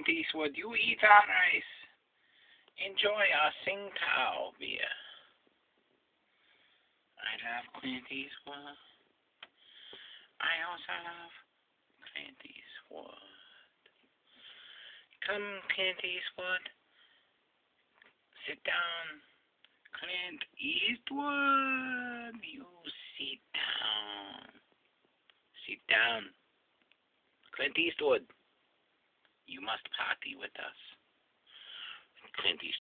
Clint Eastwood. You eat on rice. Enjoy our Tsingtao beer. I love Clint Eastwood. I also love Clint Eastwood. Come, Clint Eastwood. Sit down. Clint Eastwood. You sit down. Sit down. Clint Eastwood. Must party with us. Clint.